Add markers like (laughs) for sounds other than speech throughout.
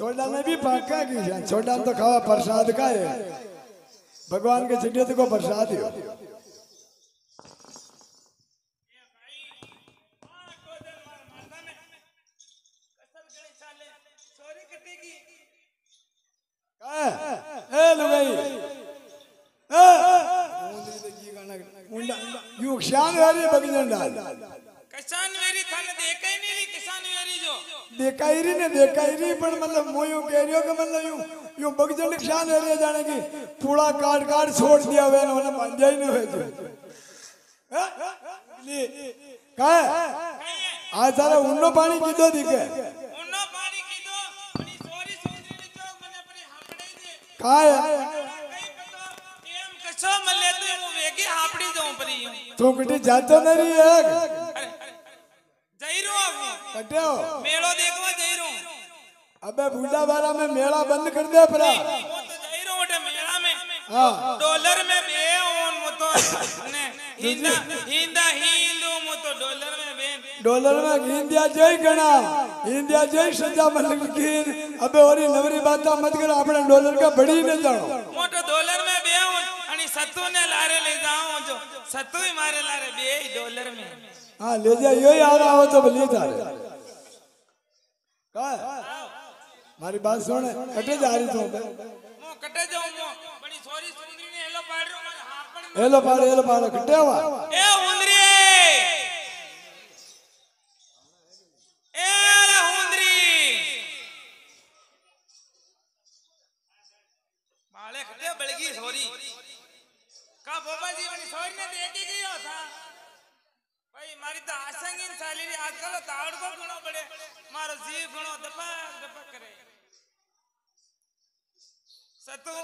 छोड़ा में भी पाका की छोड़ा तो खावा प्रसाद का है। भगवान के छिटे तो को प्रसाद ही हो का ए लुगाई ए मुंडा यू शान वाली बगजन डाल किसान वेरी था ने देखा ही नहीं रही किसान वेरी जो देखायरी ने देखायरी पण मतलब मो यूँ कह रही हो कि मतलब यूँ यूँ बगजन शान एरिया जाने की पूरा काट काट छोड़ दिया हुआ है उन्हें मान जाए नहीं हुए जो का आज सारा उन्नो पानी कीधो दिखे उन्नो पानी की दो अपनी सोरी सोरी ने जो मैंने अपनी हापड़े दे का है कई पतो एम कछो मले तो હું વેગી હાપડી જાઉં પરી હું तू कटी जातो नहीं है અરે જઈ રહ્યો હું कटे हो મેળો દેખવા જઈ રહ્યો હું अबे बूढ़ा बारा में मेला बंद कर दे ಡಾಲರ್ ಮೇ ಬೇ ಓನ್ ಮುತೋ ಹಿಂದ ಹಿಂದ ಹಿಂದು ಮುತೋ ಡಾಲರ್ ಮೇ ಬೇ ಡಾಲರ್ ಮೇ ಹಿಂದಿಯಾ ಜೈ ಗಣ ಹಿಂದಿಯಾ ಜೈ ಸಜ್ಜಾ ಮಲಿಕ್ ಗಿನ್ અબે ઓરી નવરી બાતા મત કર આપણે ડોલર કા ભડી ન જાણો મોટો ડોલર મે બે હું અને સતુ ને લારે લઈ જાઉં જો સતુ મારે લારે બે ડોલર મે હા લે જા યોય આરા હો તો લે જા કા મારી બાત સુણે કટે જ આરી તો હું કટે જ ಎಲ ಬಾಳ ಎಲ ಬಾಳ ಕಟ್ಟೇವ ಏ ಹುಂದ್ರಿ ಏಲ ಹುಂದ್ರಿ ಬಾಳೆ ಕಟ್ಟೆ ಬೆಳಗಿ ಸೋರಿ કા બોબાજી મને છોરીને દેતી ગયો હતા ભાઈ, મારી તો આસંગીન ચાલી આજકાલ તાવડકો ઘણો પડે. મારો જીવ ઘણો દપક દપક કરે. સતુ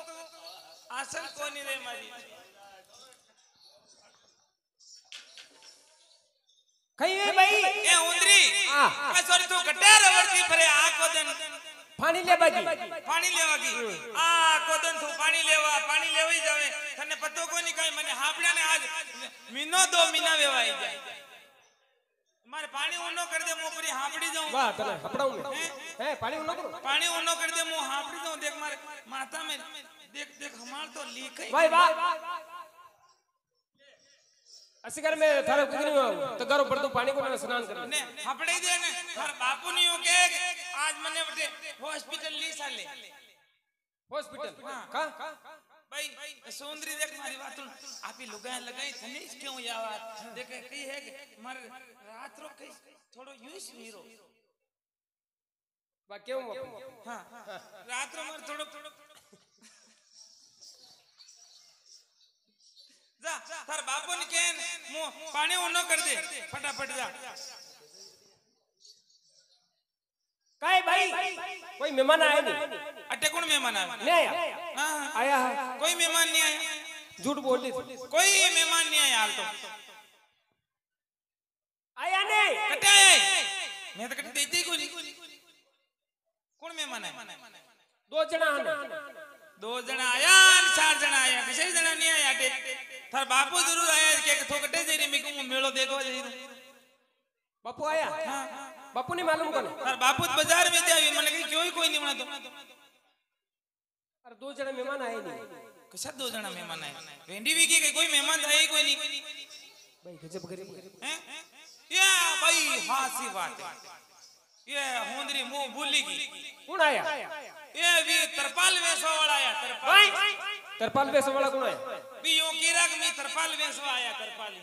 આસન કોની રે મારી? કઈ ભાઈ. એ ઉંદરી. આ સોરી તું કટાર વળતી ફરે આ કોદન. પાણી લેવા ગઈ પાણી લેવા ગઈ. આ કોદન તું પાણી લેવા પાણી લેવાઈ જાવે. તને પતો કોની કઈ? મને હાબડાને આજ મિનો દો મિના વેવાઈ જાય. મારે પાણી ઊનો કરી દે મો પરી હાંપડી જાઉં. વાહ તને હપડાઉં હે? પાણી ઊનો કરો. પાણી ઊનો કરી દે મો હાંપડી જાઉં. દેખ મારે માથા મે દેખ દેખ હમાર તો લીક ભાઈ વાહ. असि कर मैं थारे कुछ नहीं तो घर ऊपर तो पानी को ना स्नान कर ने हपड़े दे ने थार बापू नहीं हो के आज मने बटे हॉस्पिटल ली साले हॉस्पिटल का भाई सौंदर्य देख मारी बात आप ही लुगाई लगाई थने क्यों या बात देख कही है कि मर रात रो कही थोड़ो यूज़ मीरो बा क्यों हाँ रात रो मर थोड़ो जा थार बापू ने केन मु पानी उनो कर दे फटाफट जा। काय भाई? कोई मेहमान आया नहीं? अटे कौन मेहमान आया? नहीं आया। हाँ आया है। कोई मेहमान नहीं आया? झूठ बोल दे कोई मेहमान नहीं आया तो। आया नहीं। कटे आया मैं तो कटे देती कोई कौन मेहमान है दो जना आना। दो जन आया चार जन आया किसी जन नहीं आया थे थार बापू ज़रूर आया के थोकटे जेरी मेको मेलो देखो जेरी बापू आया? हाँ। बापू ने मालूम कोने थार बापू तो बाज़ार में जावे मने की क्यों ही कोई नहीं मना तो? अरे दो जन मेहमान आए नहीं। कैसा दो जन मेहमान आए? वेंडी भी के कोई मेहमान आए कोई नहीं। भाई गजब गरीब हैं ये भाई हाँ सी बात है। ये होंदरी मुँह भूली की कौन आया? तरपाल वेसो वाला कौन है भी यो की रग में तरपाल वेसो आया तरपाली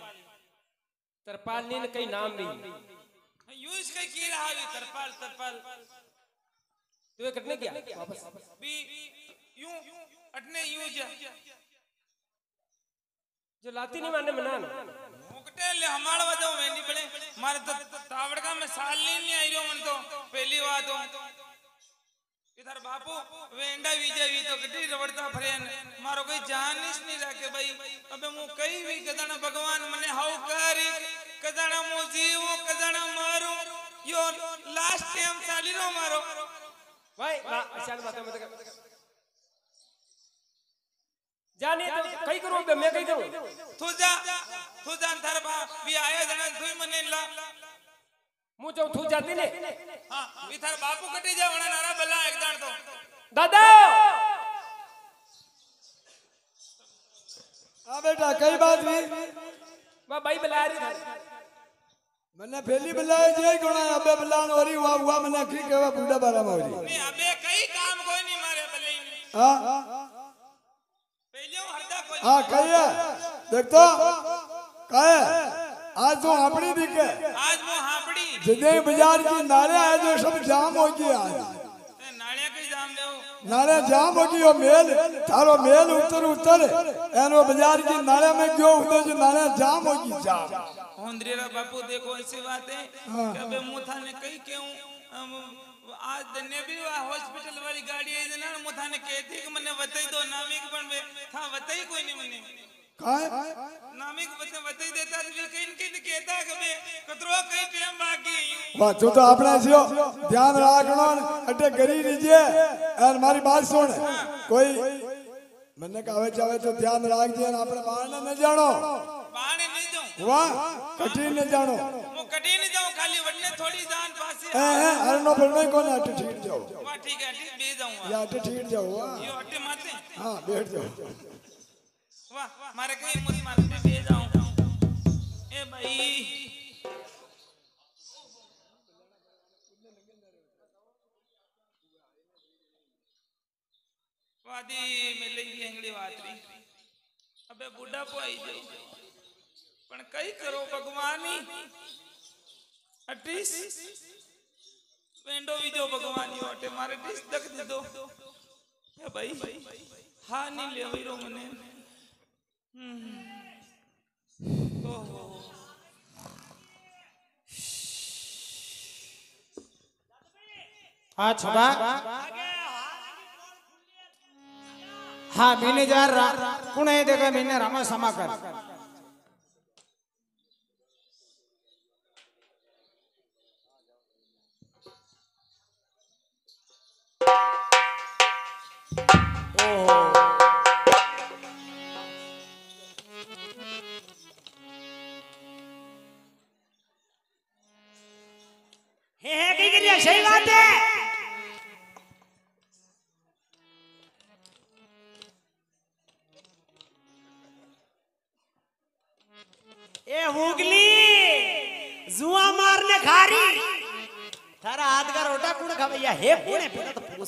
तरपाल ने कई नाम भी यूज़ कई की रहा भी तरपाल तरपाल तू कटने गया वापस भी यूँ अटने यूज़ जो लाती नहीं माने मना मुकटे ले हमारा वजह में नहीं पड़े मारे तो तावड़का मैं साल नहीं आई रहो मन तो पहली बात हूँ इधर बापू वेंडा विजय वी तो कटी रवड़ता फरेन। मारो कोई जान नहीं राखे भाई। अबे मु कई भी कदाना भगवान मने हाउ कर। कदाना मु जीव कदाना मारू। यो लास्ट टाइम चाली रो मारो। भाई चल बात मत कर। जाने तो कई करो मैं कई करूँ? तू जा तू जान थार बाप। भी आया जाना तू मने ला। હું જો થું જાતી ને હા વિથાર બાપુ કટી જાય વણા નારા બલા એક દાણ તો દાદા હા બેટા કઈ વાત વી વા ભાઈ બલારી મને પેલી બલાય જે ગણા અબે બલાણ ઓરી વા વા મને કી કેવા બુડા બારા માં ઓરી મે અબે કઈ કામ કોઈ ની મારે બલી હા પેલ્યો હરદા કોઈ હા કઈ દેખતો કાય આજ તો આપણી દીકે આજ મો जदे बाज़ार की नाले आए जो सब जाम हो गया। नाले जाम हो। गयो मेल थारो मेल उतर उतर। एनो बाज़ार की नाले में गयो उधर जो नाले जाम हो गई जाम। होंद्रेरा बापू देखो ऐसी बात है हाँ। कबे मुथा ने कही क्यों आज ने भी हॉस्पिटल वाली गाड़ी है जना मुथा ने कहती कि मने बताई दो नामिक बन बे था बताई कोई नहीं मने। काय नामिक वचन वचन देता तुझे कहीं कहीं कहता कि मैं कतरो कहीं प्रेम बाकी। वाह तू तो अपना सियो ध्यान रखना अटे गरी लीजिए। और हमारी बात सुन। कोई मैंने कहा जावे तो ध्यान रख दिए आपने बाहर ना न जानो। बाहर नहीं जाऊँ वाह कठिन न जानो। मैं कठिन जाऊँ खाली वन्ने थोड़ी जान पासे। ए ए अरे नो पर नहीं कोना अटे ठीक जाओ। वाह ठीक है ठीक बे जाऊँ या अटे ठीक जाओ वाह। यो अटे माते। हाँ बैठ जाओ। वाह, मारे कोई मुरी मार में दे जाऊँ ए भाई। वादी मिलेंगी हंगड़ी वातरी अबे बुढ़ा को आई जाओ पण कई करो, भगवानी अटीस पेंडो विजो भगवानी ओटे। मारे डिस दख दे दो। ए भाई हाँ नहीं लेवरो मने हाँ छोटा। हाँ मैंने जार कुण देखा मैंने रामा समाकर હે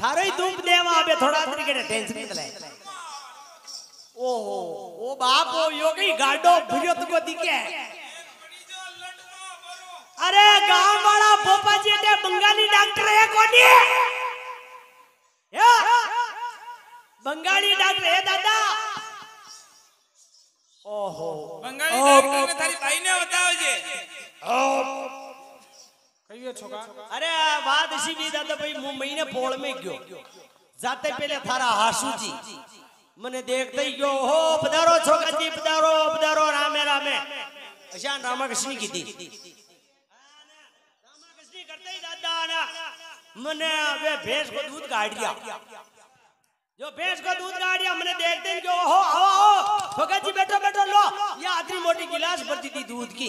थारो ही धूप देवा अबे थोड़ा क्रिकेट टेंशन नहीं ले ओहो ओ बाप ओ योगी गाडो भिडियो तुमको दिखे। अरे गाँव वाला भोपा जी ने बंगाली डॉक्टर है कोनी? या बंगाली डॉक्टर है दादा। ओहो बंगाली डॉक्टर में थारी भाई ने बताओ जी। ओ इसी भी दादा भाई मु महीने पोल में गयो जाते पहले थारा हासू जी। मने देखते ही गयो हो पधारो छोका जी, पधारो पधारो, रामे रामे। अशान रामाकृष्ण की थी। रामाकृष्ण करते ही दादा ना मने वे भैंस को दूध गाड़ दिया। जो भैंस को दूध गाड़ दिया मैंने देखते ही गयो हो आओ आओ। छोका जी, बैठो बैठो, लो। ये आदमी मोटी गिलास भरती थी दूध की।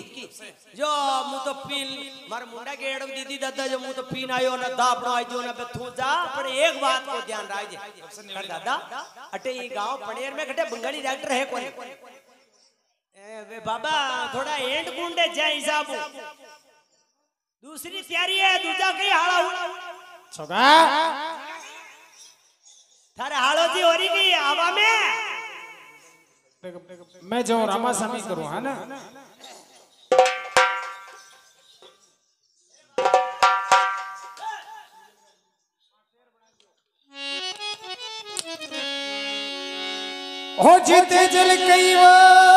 जो मुँह तो पीन मारे मुंडा के एड़म दीदी दादा, जो मुँह तो पीन आयो, ना दापड़ो आई जो ना बे तू जा पर एक बात को ध्यान राखजे। कर दादा, अटे ये गाँव पनेर में खटे बंगाली डॉक्टर है कोई वे बाबा, थोड़ा एंड गुंडे जय हिसाब दूसरी तैयारी है, दूजा कई हाड़ा हुआ छोका थारे हालो जी हो रही की आवा में? मैं जो रामा सामी करूँ है ना? हो जीते जल कई वो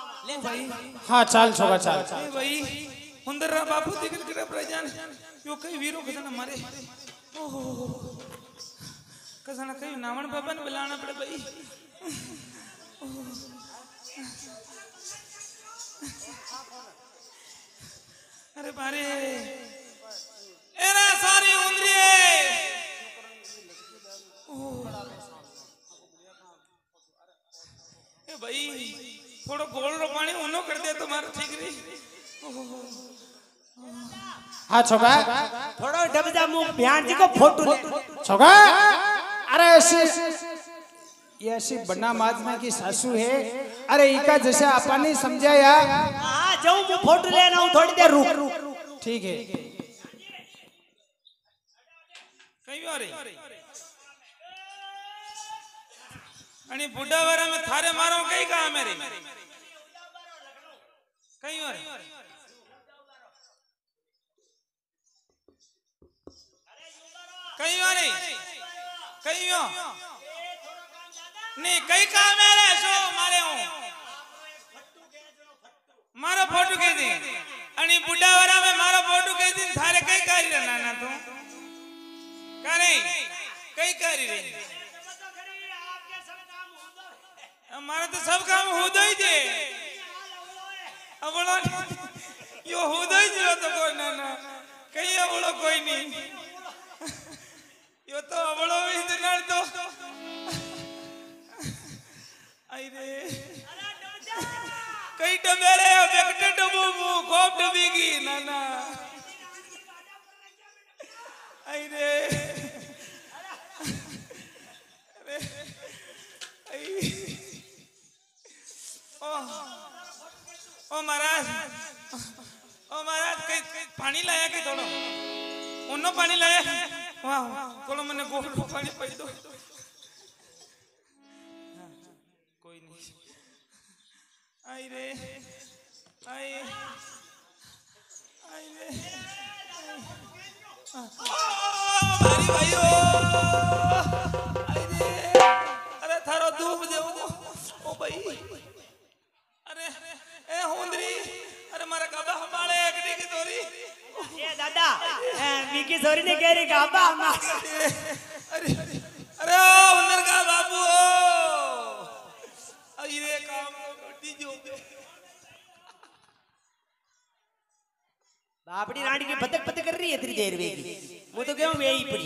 हाँ चाल छोगा हाँ, चाल। भाई हुंदर रा बापू दिखल कर प्रजान यो कई वीरों के मारे। ओहो कई नामन बाबा ने बुलाना पड़े भाई। अरे बारे। एरा सारी उंदरी ओ ए भाई थोड़ो गोल रो पानी उनो कर दे तुम्हारा ठीक नहीं। हाँ छोगा थोड़ो डब जा मुँह बयान जी को फ़ोटो ले। छोगा अरे ऐसी ये ऐसी बन्ना महात्मा की सासू है। अरे इका जैसे आपा नहीं समझा यार हाँ जाऊँ मैं फ़ोटो लेना हूँ थोड़ी देर रुक। ठीक है। कहीं और અને બુડાવરા માં થારે મારો કઈ કામ રે કઈ ઓર કઈ ઓર કઈ ઓ ને કઈ કામ રે શો મારે હું? મારો ફોટો કે દે અને બુડાવરા મે મારો ફોટો કે દે થારે કઈ કરી ના ના તું. કરે કઈ કરી રહી? મારે તો સબ કામ હુદોઈ દે અવળો યો હુદોઈ જ તો કોઈ ના ના કઈ અવળો કોઈ નહીં યો તો અવળો વિંદ નાળ તો આઈ રે કઈ ડબેરે બેકટે ડબો મુ કોપ ડબી ગઈ નાના આઈ રે ઓ ઓ મહારાજ ઓ મહારાજ કઈ પાણી લાયા કે થોડો ઊનો પાણી લાયા વાહ થોડો મને ગોળ પાણી પડી દો કોઈ નહીં આઈ રે આઈ આઈ રે મારી ભાઈઓ આઈ રે અરે થારો ધૂપ દેવો ઓ ભાઈ અરે ए होंदरी। अरे मारा काबा हमारे एकड़ी की तोरी। ए दादा विकी सोरी ने कह रही काबा हमारे अरे अरे हुनर का बाबू ओ। ये काम तो जो। बापड़ी रानी की बतक बतक कर रही है तेरी देर वेगी। वो तो क्यों वे ही? पड़ी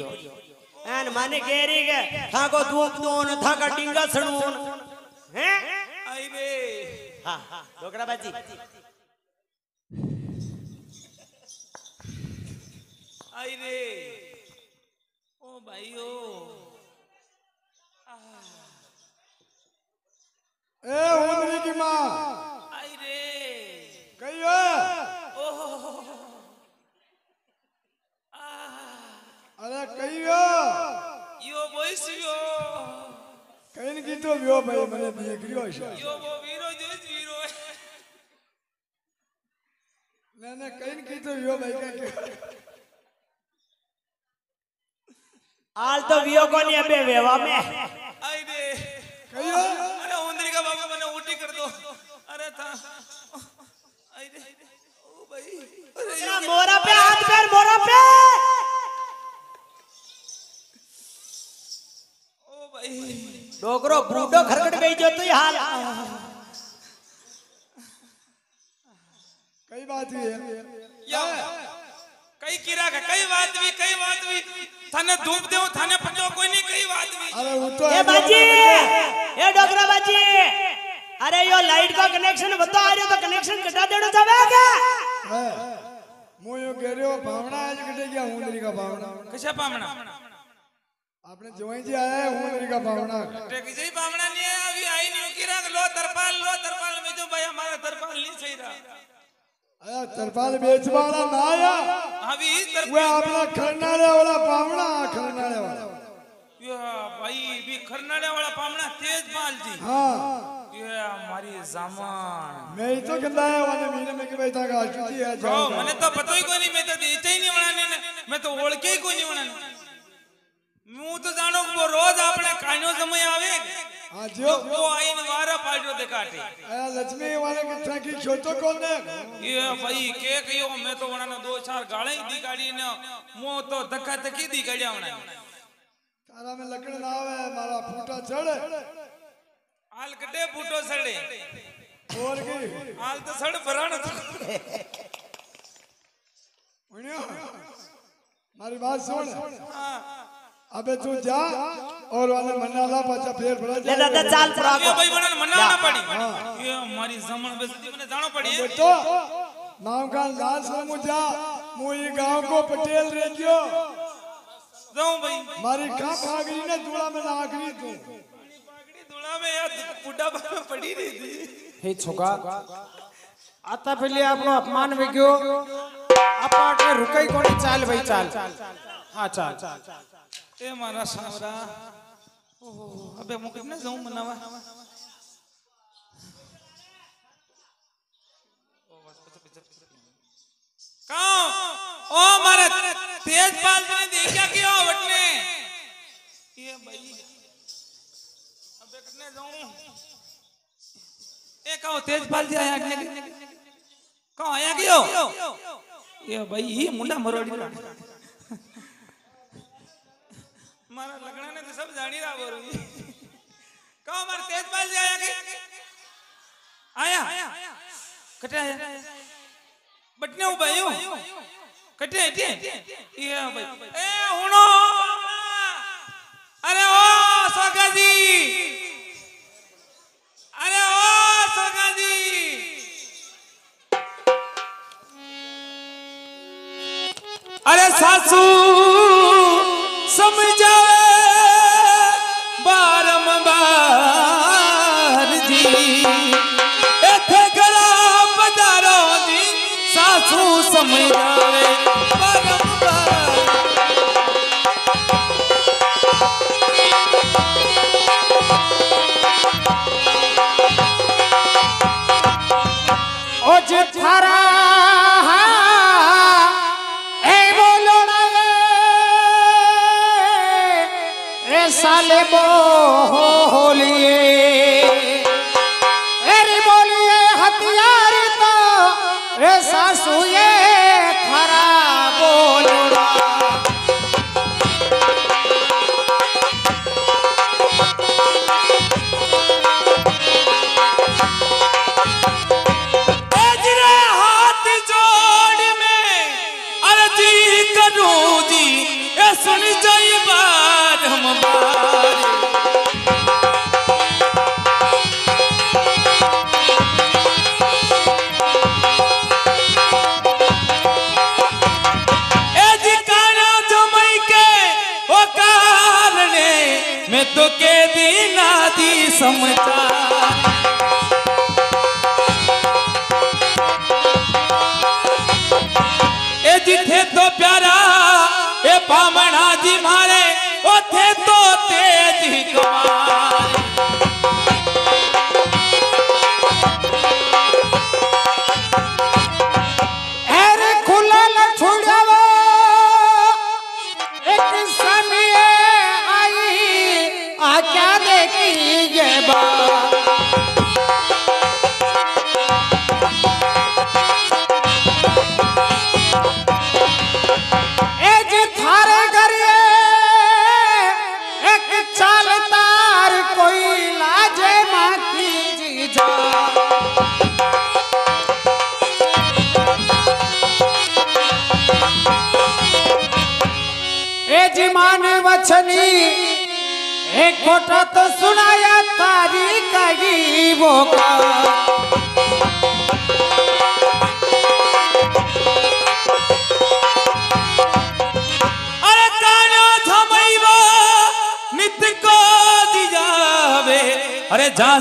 एन माने गेरी के थाको दूप दून थाका डिंगा सड़ून हैं? आई बे હા ડોકરા બાજી આઈ રે ઓ ભાઈઓ એ ઉંદરી કી માં આઈ રે કઈ હે અરે કઈ હે યો બોઈસ્યો કઈ ને કીધું વ્યો ભાઈ મને દીકરીઓ છે યો બો ના ના કઈ ને કીધું વ્યો ભાઈ કઈ હાલ તો વિયો કોની અબે વેવા મે આઈ રે કઈ હે અરે ઉંદરી કા બાબા મને ઉલ્ટી કર દો અરે થા આઈ રે ઓ ભાઈ અરે મોરા पे हाथ कर मोरा पे ઓ ભાઈ ડોકરો બુડો ખરકટ ગઈ જો તો હાલ बात भी है। या कई किरा का कई बात भी कई बात भी थाने धूप देऊ थाने पटो कोई नहीं कई बात भी अरे वो तो ए बाजी ए डोगरा बाजी। अरे यो लाइट का कनेक्शन बतो आ रहे तो कनेक्शन कटा देनो चाहे के मोयो गेरियो भावना आज कटे गया हुंदरी का भावना? कैसे भावना? आपने जोई जी आया है हुंदरी का भावना। कटे की जी भावना नहीं है अभी आई नहीं किरा लो तरपाल लो तरपाल में जो भाई हमारा तरपाल नहीं सही रहा। आया तरपाल बेच वाला ना आया अभी वे अपना खरनारे वाला पावना खरनारे वाला या भाई भी खरनारे वाला पावना तेज पाल जी हाँ ये हमारी जमान मैं तो गंदा है वाले महीने में के बैठा का छुट्टी है जाओ मैंने तो पता ही कोई नहीं मैं तो देते ही नहीं वणाने ने मैं तो ओळखे ही कोई नहीं वणाने मु तो जानो रोज आपने कानो समय आवे जो आई नवारा पाजो दिखाटे अरे लक्ष्मी वाले कथा की छोटो कौन है? ये भाई के कयो मैं तो वणा दो चार गाले ही दी गाड़ी ने। मो तो धक्का तकी दिखाड़िया वणा तारा में लकड़ ना आवे मारा फूटा चढ़े। आल कटे फूटो सड़े। और की? आल तो सड़ भरण उणियो। मारी बात सुन हाँ। अबे तू जा। और वाले मनाला पाचा फेर बड़ा ले दादा चाल पर आगे भाई बने मनाना पड़ी। हाँ। ये हमारी जमन बेसती मने जानो पड़ी। बेटो नाम का लाल समू जा। मु गाँव को पटेल रे गयो। जाऊँ भाई। मारी का भागरी ने दूला में लागरी तू। पागड़ी दूला में या बुड्ढा बाप पड़ी रही थी हे छोका आता पहले आपनो अपमान वे गयो। आपा के रुकई कोनी चाल भाई चाल। हाँ चाल। એ મારા સાવરા ઓહો અબે હું કેટલે જાઉં મનાવા કાં ઓ મારે તેજપાલ તને દેખ્યા કયો વટને એ ભાઈ અબે કેટલે જાઉં એ કહો તેજપાલ જી આયા કે કહો આયા ગયો એ ભાઈ ઈ મુંડા મરોડી મારા લગણા ને તો સબ જાણી રહ્યા બોરો કહો મારે તેજપાલ જી આયા કે આયા કટે આયા બટને ઉભા આયો કટે એટલે એ ભાઈ એ હુણો અરે ઓ સોગાજી અરે ઓ સોગાજી અરે સાસુ સમજાવે ছাড়া এই বলো না রে সালে বহ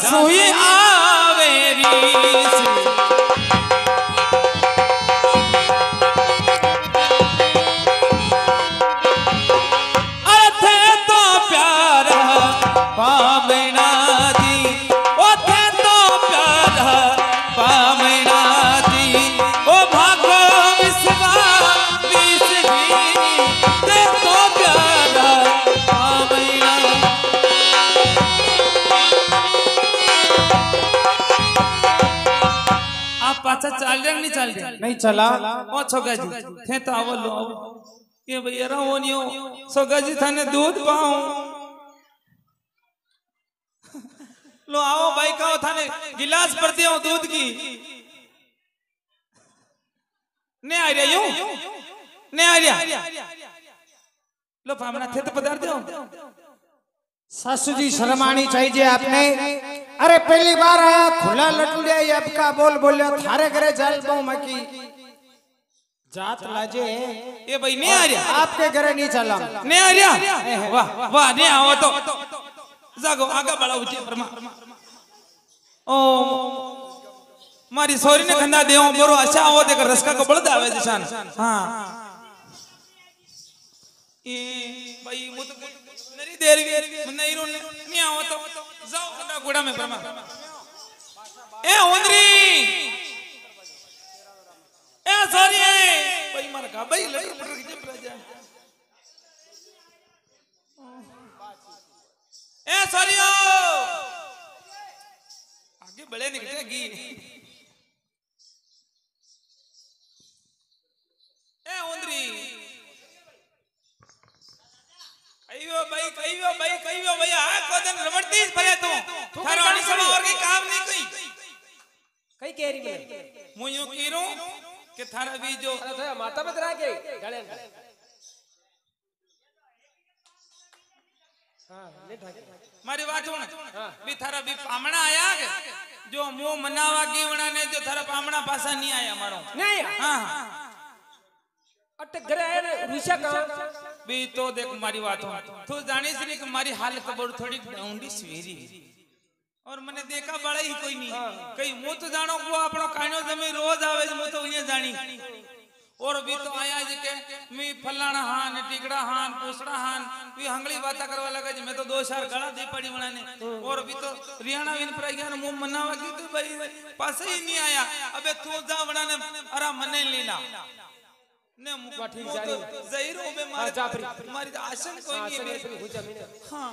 什么？चल नहीं चला। और छोगा जी थे तो आवल लो। ये भैया रहो नियो। छोगा जी थाने दूध पाऊ। लो आओ भाई का थाने गिलास पर दियो दूध की। ने आ रही हूँ ने आ रही? लो फामना थे तो पधार दो सासू जी शर्म आनी चाहिए आपने। अरे पहली बार आया खुला लटुलिया ये अब का बोल बोलियो थारे घरे जाल मकी जात लाजे। ये भाई नहीं आ रहा। आपके घरे नहीं चला। ने आ रहा। वाह वाह ने आओ तो। जागो आगे बढ़ा ऊँचे परमा ओ मारी सोरी ने खंदा देओ बरो अच्छा आओ देख रसका को बळद आवे दिशान हाँ ए देर भी, नहीं रो नहीं आओ तो जाओ खंदा गुड़ा में परमा। ए ओंदरी ए सॉरी, भाई मार का भाई लग पड़ के चला जा ए सॉरी आगे अयो भाई कहियो भाई कहियो भैया आ को दिन रमड़ती भैया तू। थारो आनी सब और की काम नहीं कोई। कई कह रही है मु यूँ कीरू के थारा भी जो थारा तो माता मत रह के गले हाँ ले ठाके मारी बात सुन हाँ। भी थारा भी पामणा आया के? जो मु मनावा गीवणा ने जो थारा पामणा पासा नहीं आया मारो। नहीं हाँ। अट घरे आया रूसा का બી તો દેખ મારી વાત સુણ તું જાણીશ નહીં કે મારી હાલ ખબર થોડી ઊંડી સવેરી और मैंने देखा बड़ा ही कोई नहीं कहीं मुंह तो जानो वो अपनो कानो जमी रोज आवे मुंह तो ये जानी और भी तो आया जी के मी फलाना हान टिकड़ा हान पूसड़ा हान भी हंगली बाता करवा लगा जी मैं तो दो चार गला दी पड़ी बनाने और भी तो रियाना विन पर गया मुंह मनावा की तो भाई पास ही नहीं आया अबे तू जा बनाने अरा मने लीला ने मुँह ठीक जानी जहीर हो बे मारे मारी तो कोई नहीं है हाँ।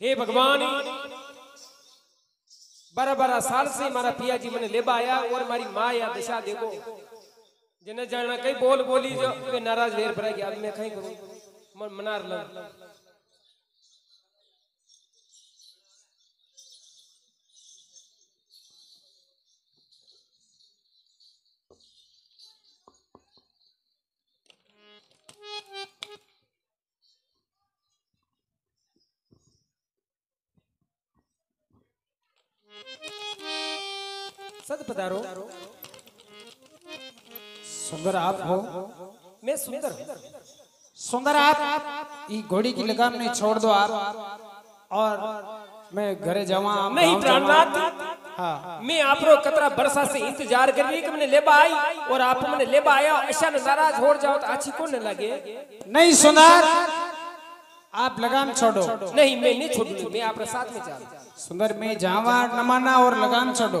हे भगवान बारह बारह साल से हमारा पिया जी मैंने लेबा आया और मारी माँ या दशा देखो। जिन्हें जाना कई बोल बोली जो नाराज़ वेर भरा गया अब मैं कहीं करूँ? मनार लो। सद पधारो। सुंदर आप हो। मैं सुंदर सुंदर आप ये घोड़ी की लगाम नहीं छोड़ दो आप। और मैं घरे जावा नहीं प्राणनाथ हाँ। मैं आप रो कतरा बरसा से इंतज़ार कर रही कि मैंने लेबा आई और आप मैंने लेबा आया। ऐसा नाराज़ हो जाओ तो अच्छी कौन लगे? नहीं सुंदर आप लगाम छोड़ो। नहीं मैं नहीं छोड़ूँगी मैं आपके साथ में जा सुंदर मैं जावा नमाना और लगाम छोड़ो।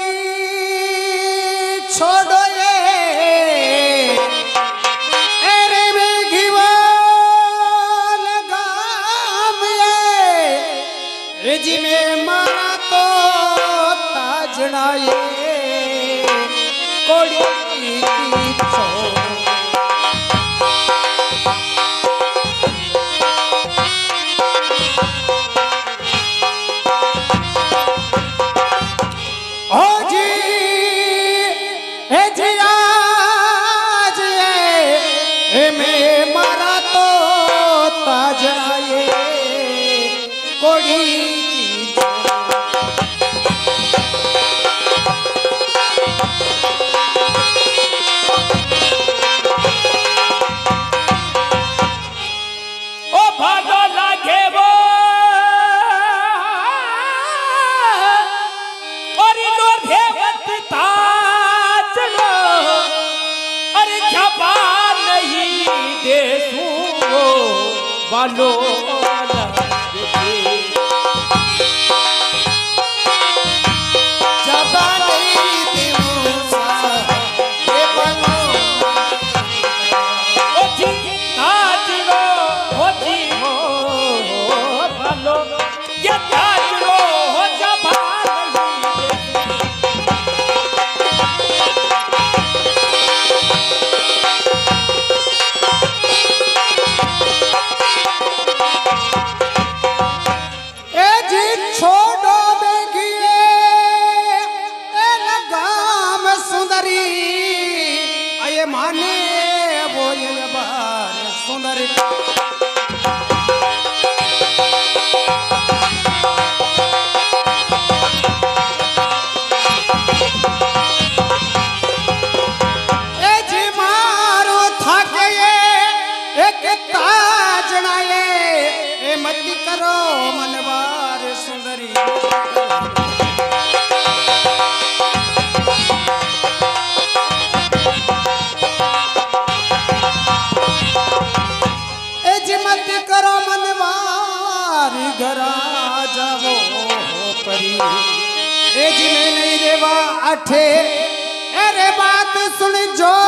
জীবনে জয়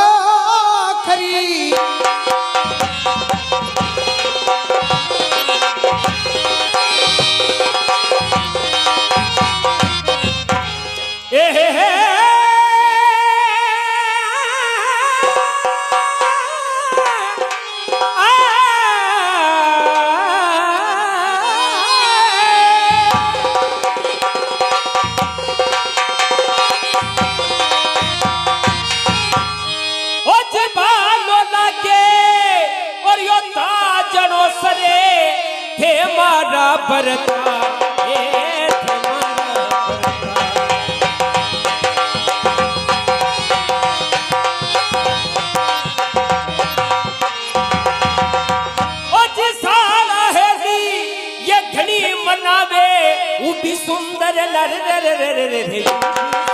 भी सुंदर लर लर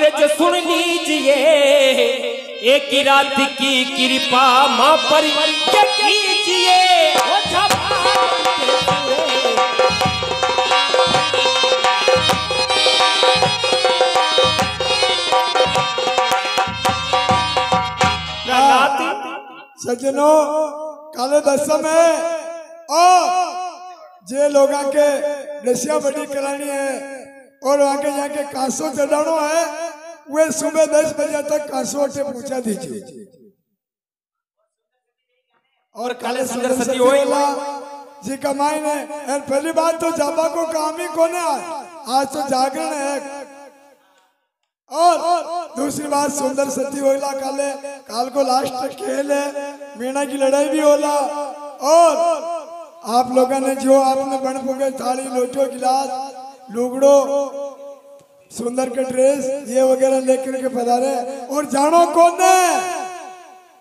अरे जो सुन लीजिए। एक रात की कृपा माँ पर कीजिए। सज्जनों, काले दसम है। और जे लोग के रसिया बड़ी करानी है, और वहाँ के यहाँ के कांसो चढ़ानो है वे सुबह दस बजे तक कांसो अटे पहुँचा दीजिए। और काले सुंदर सती होएला जी कमाई ने और पहली बात तो जाबा को काम ही कोने आज? आज तो जागरण है और दूसरी बात सुंदर सती होइला काले काल को लास्ट खेल है। मीणा की लड़ाई भी होला और आप लोगों ने जो आपने बन फुगे थाली लोटो गिलास लुगड़ो सुंदर का ड्रेस ये वगैरह लेकर के पधारे और जानो कौन है?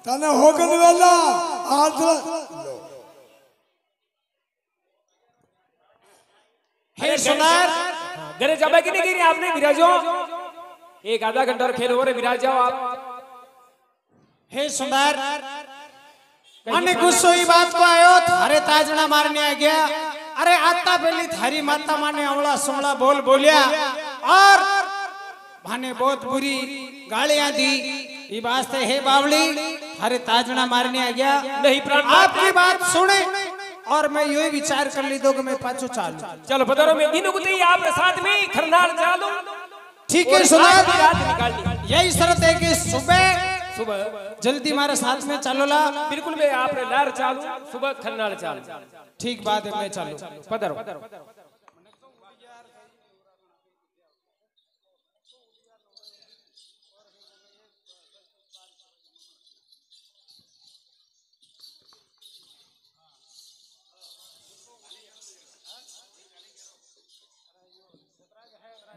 तने होकर वाला आज हे सुनार गरे जाबे की नहीं गिरी आपने विराजो एक आधा घंटा और खेल हो रहे विराज जाओ आप। हे सुनार अन्य गुस्सों ही बात को आयो थारे ताजना मारने आ गया। अरे आता पहली थारी माता माने अवला सुमला बोल बोलिया। और भाने बहुत बुरी गालियाँ दी। ई वास्ते हे बावली थारे ताजड़ा मारने आ गया। नहीं प्राण आपकी बात सुने और मैं यही विचार कर ली दो कि मैं पाछो चालू। चलो पधारो मैं इन गुते आपके साथ में खरनाल चालू ठीक है सुना। यही शर्त है कि सुबह सुबह। जल्दी हमारे साथ में चलो ला। बिल्कुल मैं आपने लार चालू सुबह खरनाल चालू। ठीक बात है मैं चलो। पधारो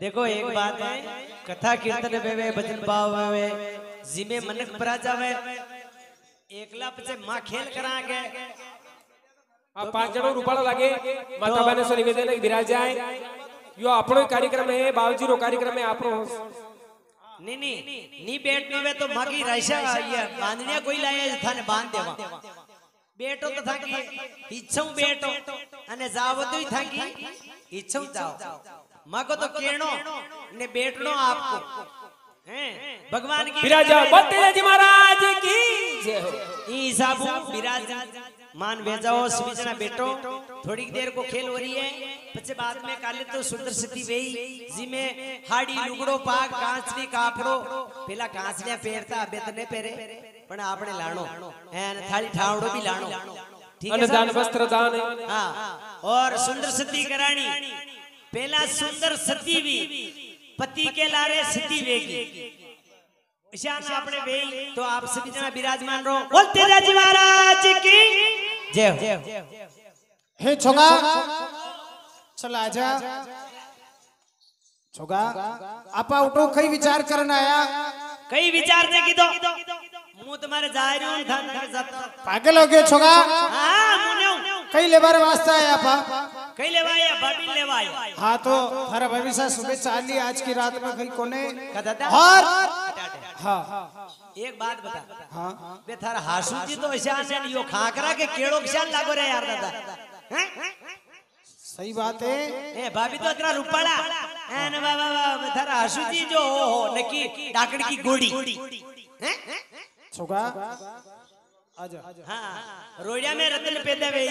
देखो एक बात है कथा कीर्तन वेवे भजन भाव वेवे जिमे मनक भरा जावे एकला पछे मां खेल करागे આ પાંચ જણો રૂપાળો લાગે માતા બહેને સો નિવેદન है, विराज जाए यो આપણો કાર્યક્રમ है बावजीरो कार्यक्रम है આપણો नी नी नी बैठ नवे तो मागी राशा ये बांधनिया कोई लाए थाने बांध देवा બેઠો તો થાકી ઈચ્છું બેઠો અને જાવ તો થાકી ઈચ્છું જાવ मको तो केनो ने बेटनो आपको। हैं? भगवान की विराज बत्तेले जी महाराज की जय हो। ई साबू विराज मान भेजाओ सुजना बेटो। थोड़ी देर को खेल हो रही है। पचे बाद में काले तो सुंदर सिटी वेई। जी में हाड़ी लुगड़ो पाग कांच ने कापड़ो। पहला कांच ने पहरता अबे तने पहरे पण आपने लाणो। एन थाली ठावड़ो भी लाणो। ठीक है दान वस्त्र दान हाँ। और सुंदर सिटी करानी पहला सुंदर सती भी पति के लारे सती वेगी। ईशान आपने वेई तो आप सभी जना विराजमान रहो। बोल तेजा जी महाराज की। जय हो। हे। छोगा। चल आजा छोगा आपा उठो कई विचार करना आया। कई विचार दे की दो मुँह तुम्हारे ज़ाहिर हूँ धन धन सत पागल हो गए छोगा। हाँ मुन्ने कई लेबर वास्ता है आपा। कई लेवाई भाभी लेवाई हाँ तो थारा भविष्य सुबह चाली आज की रात में कहीं कोने? और? हाँ। एक बात बता। हाँ। बे थारा हासू जी तो ईशान से यो खाकरा के केड़ो के शान लागो रे यार दादा। हैं? सही बात है। ए भाभी तो इतना रुपड़ा। एन बाबा बाबा थारा हासू जी जो हो हो नकी डाकड़ की गोड़ी। हैं? छोगा आजा हाँ। रोड़िया में रतन पैदा वे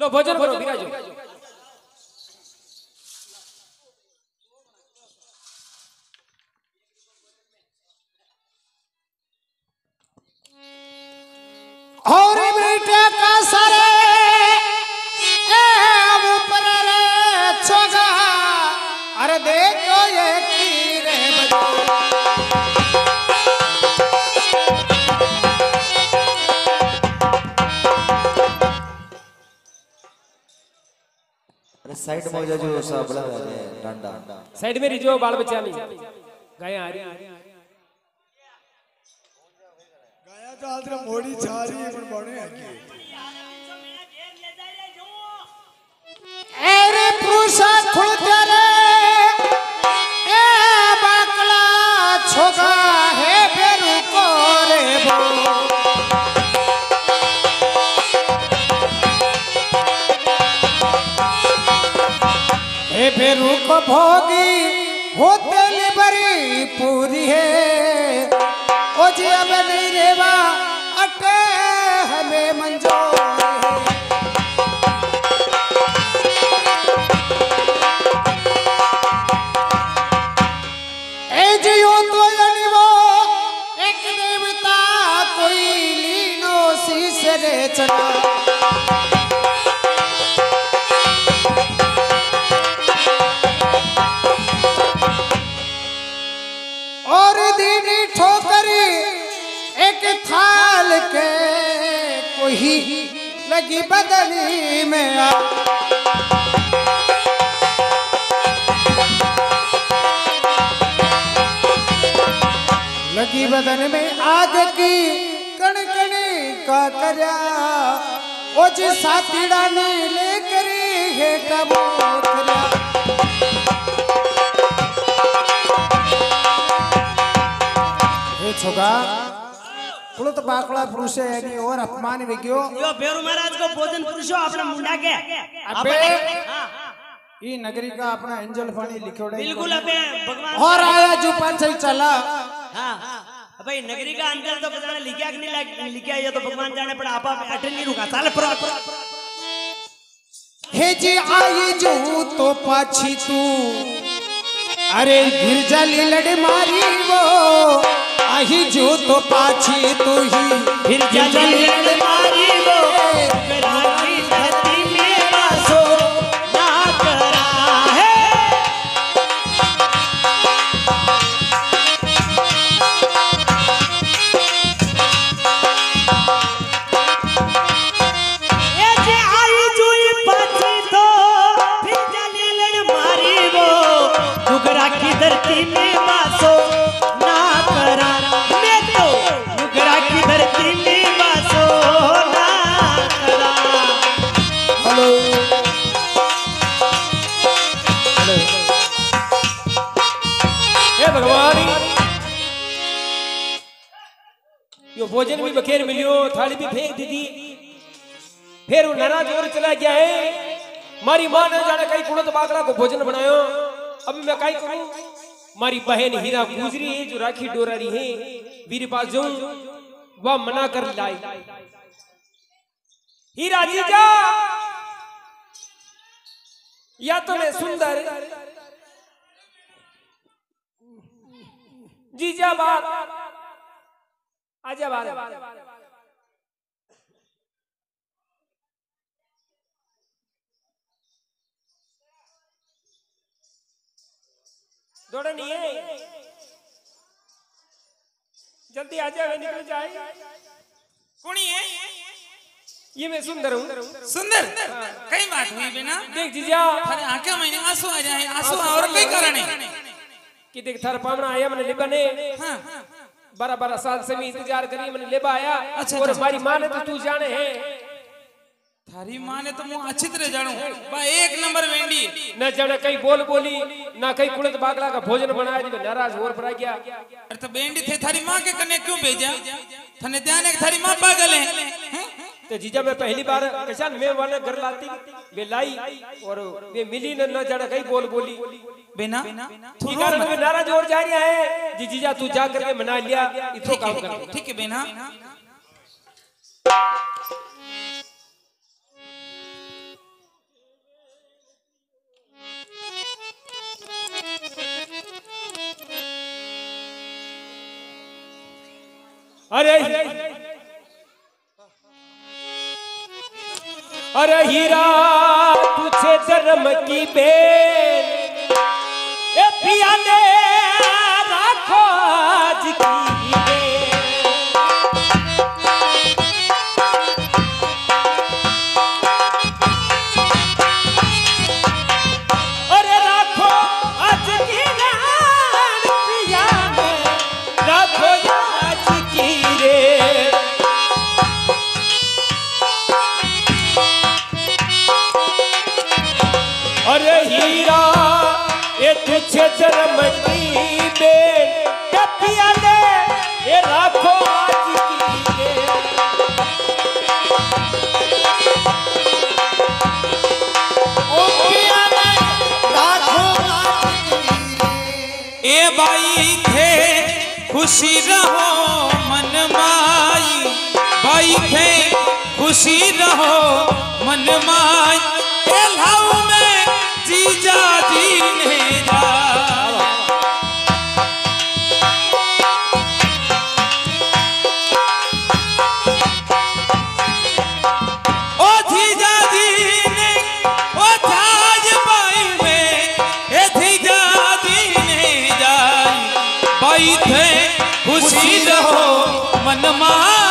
लो भोजन करो साइड में जा जो साबला है डंडा। साइड में रिजो बाल बच्चा नहीं गाय आ रही गाया तो आदरा मोड़ी छारी है पण बने है की। अरे पुरुषा खुलते रे ए बाकला छोगा को भोगी होते लगी बदली में आ। लगी बदन में आग की कणकणी का करया। ओ जी साथीड़ा ने लेकर है कबो करया हे छोगा पुलो तो बाकड़ा पुरुष है यानी और अपमान विज्ञो यो बेरू महाराज को भोजन पुरुषो अपना मुंडा के? अबे हाँ, ई नगरी का अपना एंजल फानी लिखोड़े। बिल्कुल अबे भगवान और आया जुपान से चला। हाँ भाई नगरी का अंदर तो पता नहीं लिखा कि नहीं लाग- लिखा ये तो भगवान जाने पर आपा अटल नहीं रुका। साल पर हे जी आई जू तो पाछी तू। अरे गिरजली लड़ मारी वो। आई जो तो पाछी तू ही फिर जली नाराज़ और चला गया है। मारी माँ ने जाने कई कुड़त बाकड़ा को भोजन बनायो। अभी मैं कई करूँ? मारी बहन हीरा गुजरी है, जो राखी डोरा रही है। मेरे पास जाऊँ वह मना कर लाई हीरा जीजा या तो मैं सुंदर। जीजा बात आजा बात दौड़ा नहीं है। जल्दी आ जाए निकल जाए कुणी है ये मैं सुंदर हूँ। सुंदर? कई बात हुई बिना। देख जीजा। अरे आँखें महीने आँसू आ जाए आँसू और कोई कारण है कि देख थार पावना आया मैंने लेबा ने। हाँ। बारह बारह साल से मैं इंतज़ार करी मैंने लेबा आया। अच्छा, और अच्छा। हमारी माँ ने तो तू जाने है। थारी माँ ने तो मुँह अच्छी तरह जानू बा एक नंबर वेंडी न जाने कहीं बोल बोली ना कहीं कुड़त बागला का भोजन बनाया जी नाराज़ और पर गया अरे तो बेंडी थे थारी माँ के कने क्यों भेजा थने ध्यान है थारी माँ पागल है तो जीजा मैं पहली बार कैसा मैं वाले घर लाती वे लाई और वे मिली न न जाने कहीं बोल बोली बिना की रो कारण मत। में नाराज़ और जा रहा है जी जीजा तू जा करके मना लिया इतो काम कर ठीक है बिना अरे। अरे हीरा तुझे धर्म की बेल। ए पिया ने राखो आज की। खुशी रहो मन माई। भाई थे खुशी रहो मन माई। में मन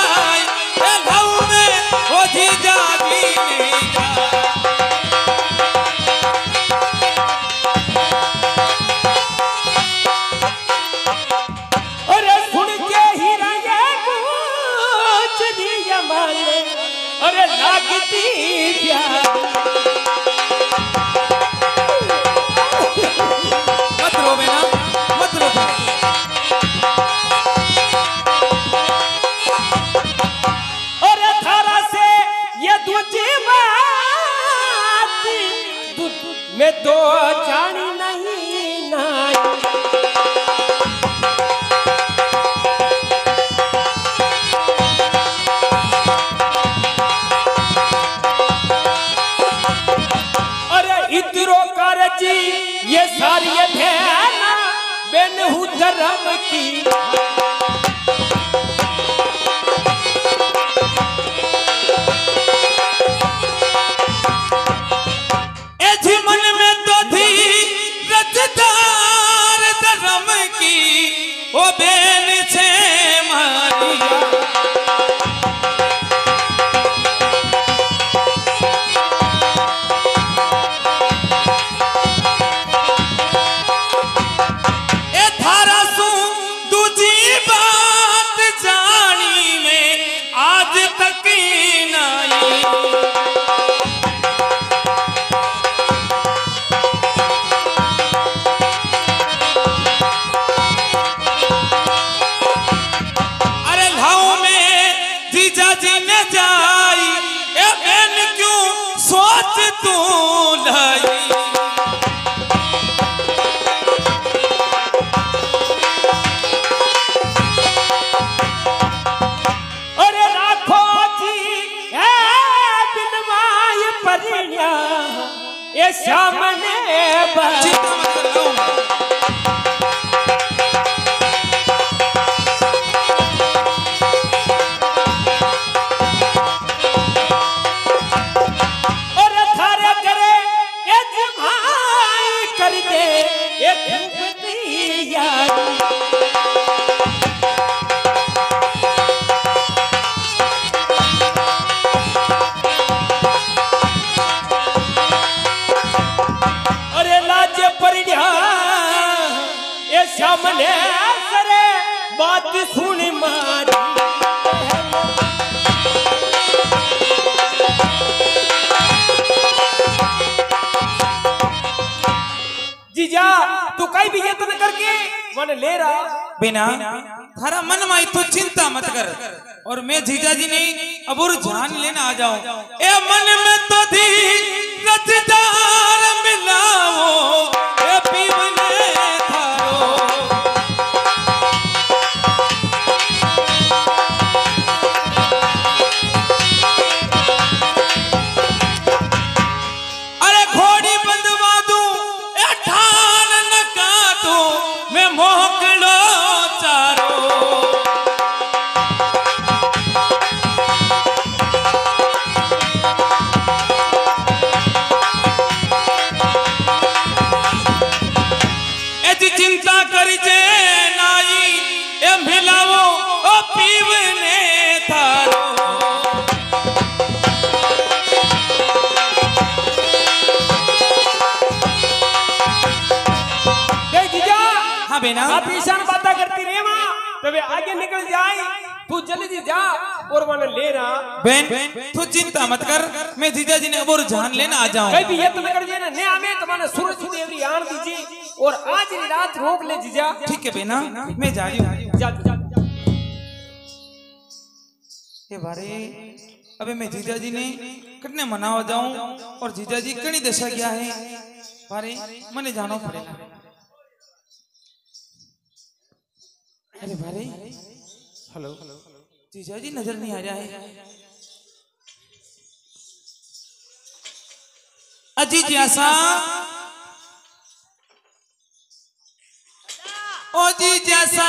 सामने करे बात सुन मारी। जीजा, तू कई भी यत्न तो करके मन ले रहा बिना थारा मन माई तो चिंता मत कर। और मैं जीजा जी नहीं, अब और जान लेना आ जाओ ए मन में तो दी रचदार मिलाओ। ए पीवा तबे आगे निकल जाए तू जल्दी जा और मन ले रहा। बहन तू चिंता मत कर मैं जीजा जी ने और जान लेना आ जाऊँ। कहीं भी यत्न कर ना ने हमें तुम्हारे सूरज की देवरी आन दीजिए और आज की रात रोक ले जीजा। ठीक है बेना मैं जा रही हूँ। जा जा ये बारे अबे मैं जीजा जी ने कितने मनावा जाऊँ और जीजा जी कणी दशा क्या है? बारे मने जाना पड़ेगा। अरे बारे हेलो। जीजा जी नज़र नहीं आ रहा है। अजी जैसा ओ जी जैसा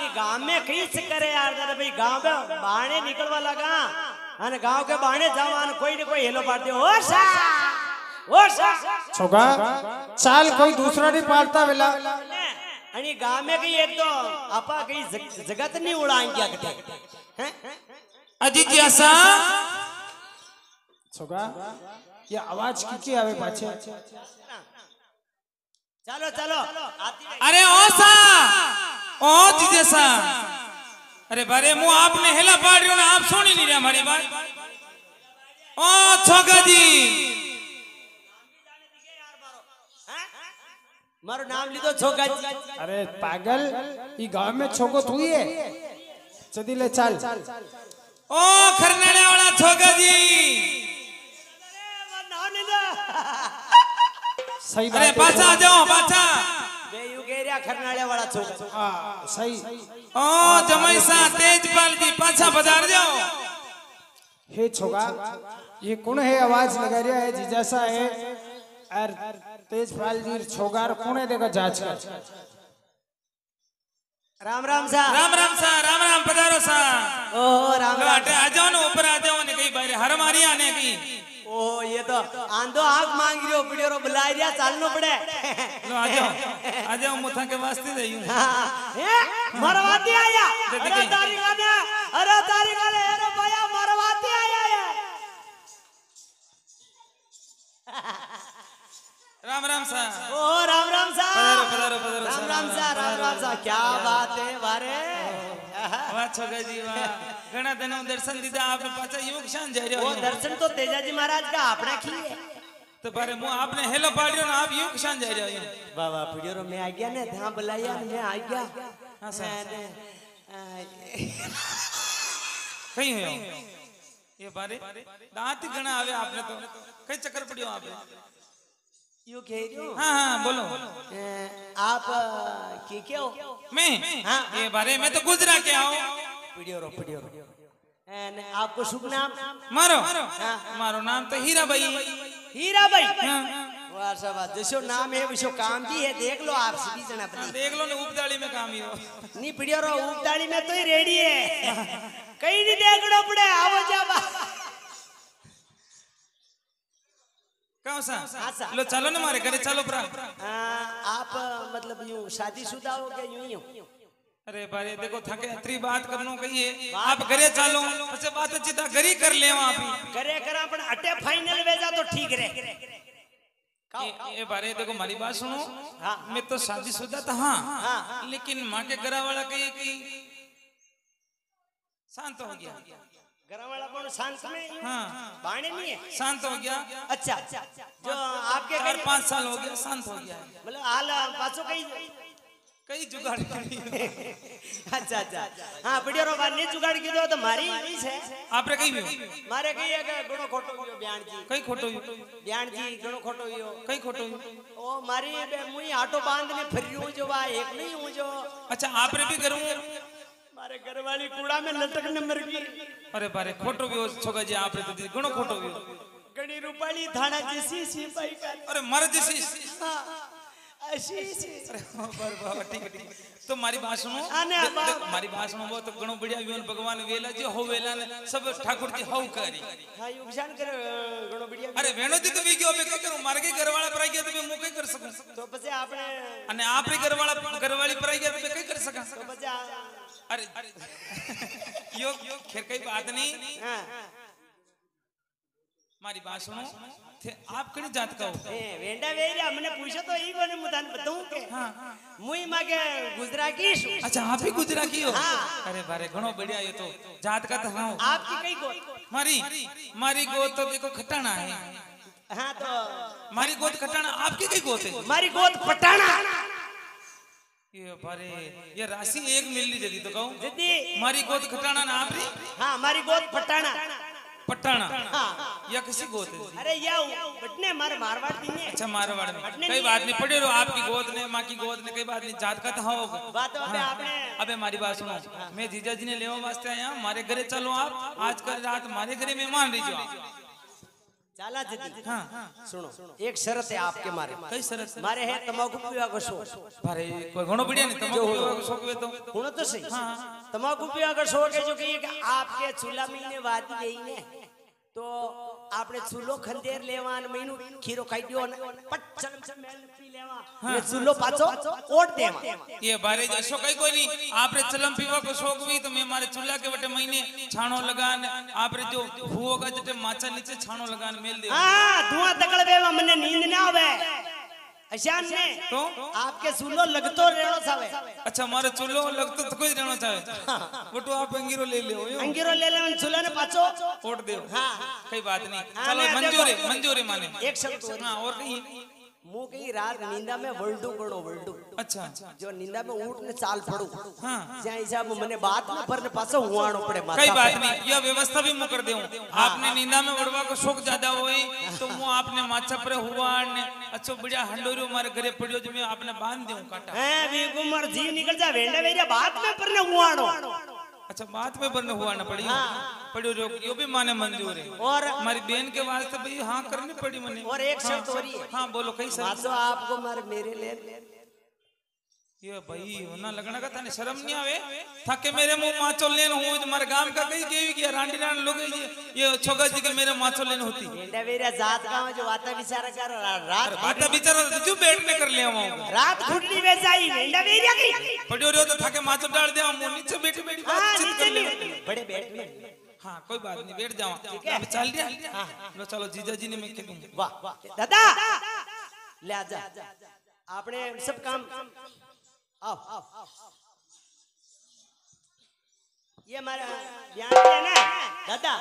ये गाँव में कई से करे यार जरा भाई गाँव में बाणे निकलवा लगा। अन गाँव के बाणे जवान कोई न कोई हेलो पाड़ते ओ सा ओ सा छोगा चाल कोई दूसरा नहीं पालता वेला। आणि गाँव में कई एक तो आपा जग- जगत नहीं उड़ाएँगे क्या कटे हैं? अजी जैसा छोगा ये आवाज़ की की आवे पाछे? चलो चलो। अरे ओसा ओ जी जैसा अरे बारे मुँह आपने हेला पाड़ रही हो ना आप मारो नाम लीधो छोका जी। अरे पागल ई गाँव में छोको तू ही। है चली ले चल। ओ खरनाड़े वाला छोगा जी। सही अरे बात पाछा आ जाओ पाछा। बे यू गेरिया वाला छोका हाँ सही। ओ जमाई सा तेजपाल जी पाछा बाज़ार जाओ। हे छोगा ये कौन है आवाज़ लगा रिया है? जी जैसा है। और तेजपाल जी छोगार कौन है देखा जाँच कर राम राम सा राम राम सा राम राम पधारो सा ओहो राम लो, राम आ जाओ ना ऊपर आ जाओ ने कहीं बाहर हर मारी आने की ओहो ये तो आंधो आग मांग रियो पिडियो रो बुला रिया चालनो पड़े लो आ जाओ आ जाओ मुथा के वास्ते दे यूँ ए मरवाती आया अरे। तारी गाने अरे तारी गाने अरे भैया मरवाती आया है राम राम सा। ओहो राम राम सा। पधारो पधारो पधारो राम राम सा राम राम सा। क्या बात है बारे वाह छोगा जी वाह। घना दिनों दर्शन दीदा आपने पाछा युग शान जा रहे हो दर्शन तो तेजाजी महाराज का अपना की है तो बारे मुँह आपने हेलो पाड़ियो ना आप युग शान जा रहे हो बाबा पिडियो रो मैं आ गया ने ध्यान बुलाया मैं आ गया। हाँ, मैंने, कहीं हो? ये बारे दांत घना आवे आपने तो। कई चक्कर पड़ियो आपने? यूँ कह रही हूँ हाँ हाँ बोलो। ए, आप क्या हो? मैं? हाँ। ये बारे में तो गुजरा के आओ रो पिडियो रो। आपको शुभ नाम? मारो। मारो नाम तो हीरा भाई। हीरा भाई? हाँ, वाह जैसो नाम है वैसो काम भी है देख लो आप सीधी जना हाँ, देख लो ना उपदाड़ी में काम ही हो। नी पिडियो रो उपदाड़ी में तो ही रेडी है। कहीं नहीं देखड़ो पड़े आओ जा कौन सा? हाँ, लो चलो ना मारे घरे चलो प्रा आ, आप मतलब यूँ शादीशुदा हो क्या यूँ ही हो? अरे बारे देखो थके इतनी बात करनो कहिए आप घरे चलो अच्छा बात अच्छी था घरी कर ले वहाँ भी। करे करा पण अटे फाइनल भेजा तो ठीक रे ये, ये बारे देखो हमारी बात सुनो। हाँ। मैं तो शादीशुदा था हाँ। लेकिन माँ के घरा वाला कहिए कि शांत हो गया। घर वाला कौन शांत में? हाँ बाणे नहीं है? शांत हो गया। अच्छा। जो आपके कहीं पाँच साल हो गया शांत हो गया। मतलब हाल पाछो कहीं कई जुगाड़ अच्छा अच्छा। हाँ बढ़िया रो बार नहीं जुगाड़ की दो तो मारी है। आपरे कई भी मारे गुणो खोटो हुयो ब्याण जी। कई खोटो ब्याण जी खोटो हुयो। कई खोटो ओ मारी बे मुई आटो बाँध ने फिरियो जो वा एक नहीं हूँ जो। अच्छा आपरे भी करूँ? मारे घर वाली कूड़ा में लटकने मर गई। अरे बारे खोटो भी हो छोगा जी आपरे तो खोटो भी गणी रूपाली थाना जिसी सिपाही का। अरे मर जिसी। हाँ, ऐसी अरे हाँ, बार बार ठीक ठीक। तो मारी भाषणो आने हाँ, मारी भाषणो वो तो गणो बढ़िया विवन भगवान वेला जे हो वेला ने सब ठाकुर जी हौ करी। हाँ यु कर गणो बढ़िया अरे वेणो दी तो भी क्यों बेको करू मार के घर वाला पर गया तो मैं मुके कर सकू? तो पछे आपने अने आपरी घर वाला घर वाली पर गया तो मैं कई कर सका तो पछे अरे यो यो खैर कई बात नहीं। हाँ। मारी बात सुनो थे आप कने जात का हो ए वेंडा वेरी हमने पूछो तो ई कोने मुदान बताऊँ के? हाँ। मुई मागे गुजराती छु अच्छा आप ही गुजराती हो? हाँ। अरे बारे घणो बढ़िया ये तो। जात का तो हाँ। आपकी कई गोत? मारी मारी गोत तो देखो खटाना है। हाँ तो मारी गोत खटाना आपकी कई गोत है? मारी गोत पटाना ये ये राशि एक मिलनी जल्दी तो कहूँ। दीदी मारी गोद खटाना ना आप हाँ मारी गोद फटाना पटाना? हाँ। या किसी गोद है? अरे या बटने मार मारवाड़ दी अच्छा मारवाड़ में। कई बात नहीं पड़े रहो आपकी गोद ने माँ की गोद ने कई बात नहीं जात का तो हाँ था हो बात तो अबे हाँ। आपने अबे मारी बात सुनो। मैं जीजा जी ने लेवा वास्ते आया हमारे घरे चलो आप। आज कल रात हमारे घरे मेहमान रही जाओ चाला दीदी हाँ, हाँ। सुनो एक शरत है आपके मारे। कई शरत? मारे है तमाकू पीवा को अरे कोई घणो बढ़िया नहीं तमाकू पीवा को के तो। हुनो तो सही। हाँ, हाँ, तमाकू पीवा को के जो कि आपके चूल्हा महीने वादी गई ने तो आपने चूल्हो खंदेर लेवान महीनू खीरो खाई दियो पट चम मेल મેલ પી લેવા ને ચૂલો પાછો ઓટ દેવા ये बारे जैसो कई कोई नहीं आपरे चलम पीवा को शौक हुई तो मैं हमारे चूल्हा के बटे महीने छानो लगान आपरे जो हुओ का जटे माचा नीचे छानो लगान मेल दे હા ધુઆ તકળ બેવા મને નીંદ ના આવે અશાન ને तो आपके चूलो लगतो રહેણો સાવે अच्छा हमारे चूल्हो लगतो तो कोई रहना चाहे वो तो आप अंगीरो ले ले यो અંગીરો લે લેવન ચૂલા ને પાછો वोट दे हाँ कई बात नहीं हाँ, चलो मैं मंजूर है देखो। मंजूर है माने एक शब्द और हाँ और कहीं હું કઈ રાત નીંદા में વળડું ગણો વળડું अच्छा જો નીંદા में ઊંટ ને ચાલ પડું हाँ જ્યાં હિસાબ મને બાત ના પર ને પાછો હુવાણો પડે कई માથા बात पे। नहीं यह व्यवस्था भी मैं कर दूं आपने नींदा में वड़वा को शौक ज्यादा होए तो मु आपने माछा पर हुआ ने अच्छो बढ़िया हंडोरियो मारे घरे पड़ियो जो मैं आपने बांध दूं काटा હે વી ગુમર જીવ નીકળ જા વેંડા વેરિયા બાત में पर ने હુવાણો अच्छा बात में बन हुआ ना पड़ी हाँ। पड़ी जो यो भी माने मंजूर है। और हमारी बहन के वास्ते भाई हाँ करनी पड़ी मैंने। और एक शर्त हो रही है। हाँ बोलो कई सर तो आपको मेरे ले ये भाई होना लगना का थाने शर्म नहीं आवे? थाके मेरे मुँह माचो लेन हूँ तो मारे गाँव का कई केवी की रांडी रान लोग ये छोगा जी के मेरे माचो लेन होती। बेटा मेरा जात गाँव जो वाता बिचारा कर रात वाता बिचारा तो जो बैठ में कर ले आऊँ रात खुडली में जाई बेटा मेरा की पड़ियो रो तो थाके माचो डाल दे हम नीचे बैठे बैठी हाँ, बातचीत कर ले बड़े बैठ में हाँ कोई बात नहीं बैठ जाओ चल दिया। हाँ, हाँ। लो चलो जीजा जी ने मैं कह दूँ वाह। दादा! ले आजा। आपने सब काम आओ ये हमारा बयान जी है ना? दादा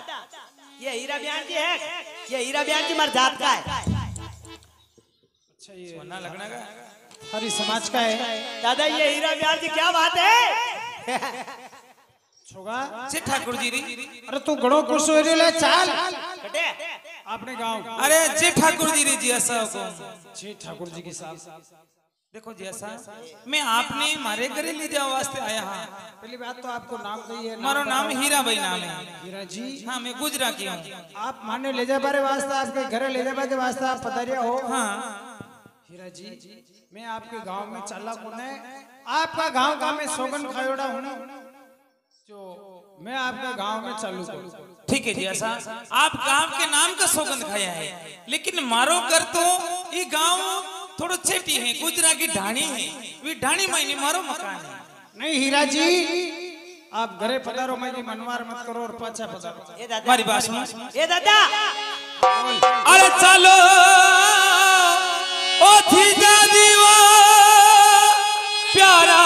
ये हीरा बयान जी है? ये हीरा बयान जी हमारे जात का है। सोना लगना का? हरी समाज का है। दादा ये हीरा बयान जी क्या बात है? छोगा? से ठाकुर जी री। अरे तू घणो खुश हो ले चाल। कटे अपने गाँव अरे जे ठाकुर जी री जी ऐसा को। जी ठाकुर जी के साथ देखो जी ऐसा मैं आपने मारे घरे ले जाओ वास्ते आया हाँ। पहली बात तो आपको नाम कही है मारो नाम हीरा भाई नाम है। हीरा जी। हाँ मैं गुजरा की हूँ। आप माने ले जा बारे वास्ते आपके घरे ले जा के वास्ते आप पधारिया हो? हाँ। हीरा जी मैं आपके गाँव में चला कोने आपका गाँव गाँव में सोगन खायोड़ा हूँ जो मैं आपके गाँव में चालू करूँ ठीक है जी ऐसा आप गाँव के नाम का सौगंध खाया है। लेकिन मारो कर तो ये गाँव थोड़ा छेटी है गुजरा की ढाणी है वे ढाणी मायने मारो मकान है। नहीं हीरा जी आप घरे पधारो मेरी मनवार मत करो और पाछा पधारो। ए दादा। मारी बात सुन। ए दादा। अरे चलो। ओ थी दादी वो प्यारा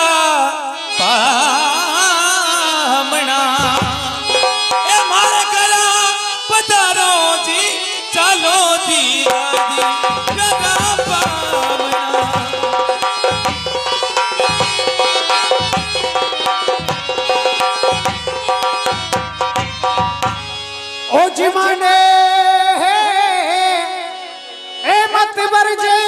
चलो जी दादी ओ जिमाने ए मत बरजे।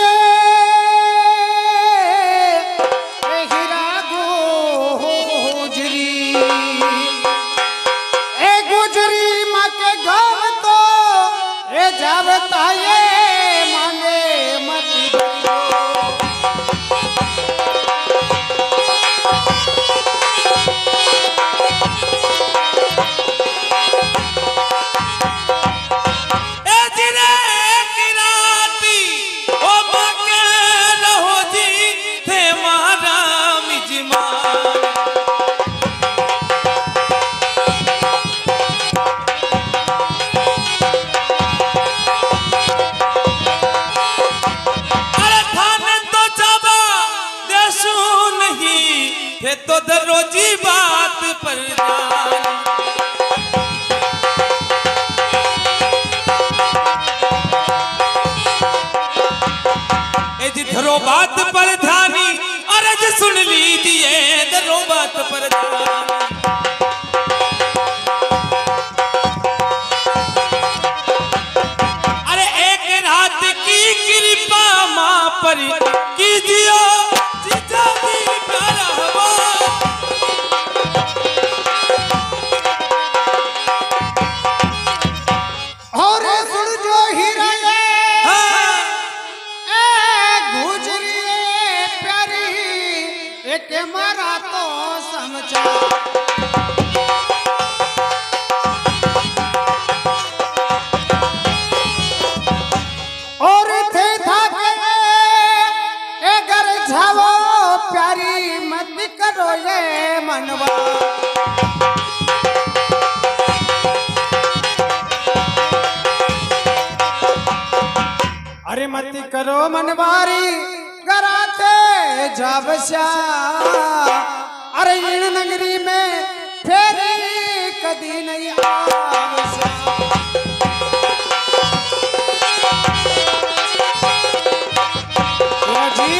कदी नहीं आवशा जी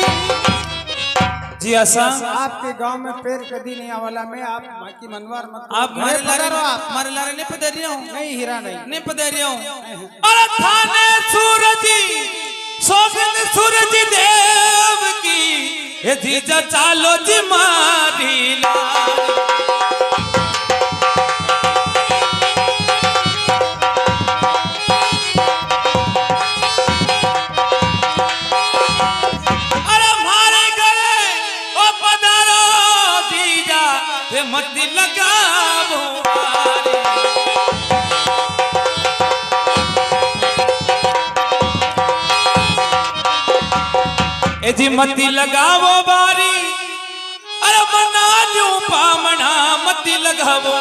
जी आसा आपके गाँव में पेड़ कदी नहीं आवाला में आप माँ की मनवार मत आप मारे लारे आप। मारे लारे नहीं पधारिया हूँ। नहीं हीरा नहीं। नहीं पधारिया हूँ अरे थाने सूरज सोगन सूरज देव की ये जीजा चालो जी मारी लाल जी मती लगावो बारी। अरे बना लूँ पामना मती लगावो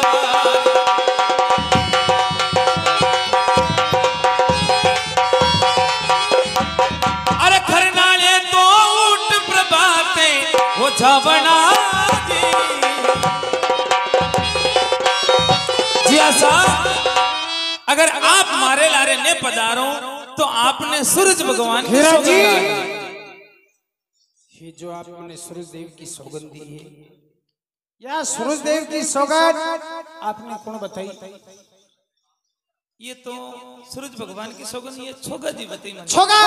अरे खरनाले तो उठ प्रभाते वो झावना जी। जी आसा अगर आप मारे लारे ने पधारो तो आपने सूरज भगवान की जी। ये जो आपने सूरज देव की सौगंध दी है। या सूरज देव की सौगंध आपने कौन बताई? ये तो सूरज भगवान की सौगंध ये छोगा जी बताई छोगा!